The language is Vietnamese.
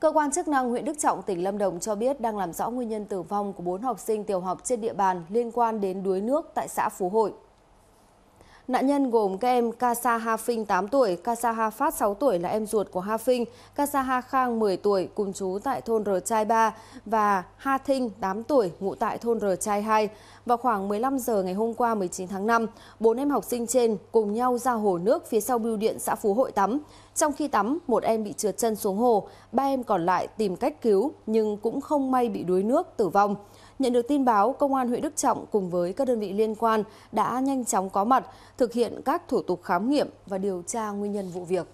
Cơ quan chức năng huyện Đức Trọng, tỉnh Lâm Đồng cho biết đang làm rõ nguyên nhân tử vong của bốn học sinh tiểu học trên địa bàn liên quan đến đuối nước tại xã Phú Hội. Nạn nhân gồm các em Kasa Ha Phinh 8 tuổi, Kasa Ha Phát 6 tuổi là em ruột của Ha Phinh, Kasa Ha Khang 10 tuổi cùng chú tại thôn R Chai 3 và Ha Thinh 8 tuổi ngụ tại thôn R Chai 2. Vào khoảng 15 giờ ngày hôm qua 19 tháng 5, bốn em học sinh trên cùng nhau ra hồ nước phía sau bưu điện xã Phú Hội tắm. Trong khi tắm, một em bị trượt chân xuống hồ, ba em còn lại tìm cách cứu nhưng cũng không may bị đuối nước tử vong. Nhận được tin báo, Công an huyện Đức Trọng cùng với các đơn vị liên quan đã nhanh chóng có mặt, thực hiện các thủ tục khám nghiệm và điều tra nguyên nhân vụ việc.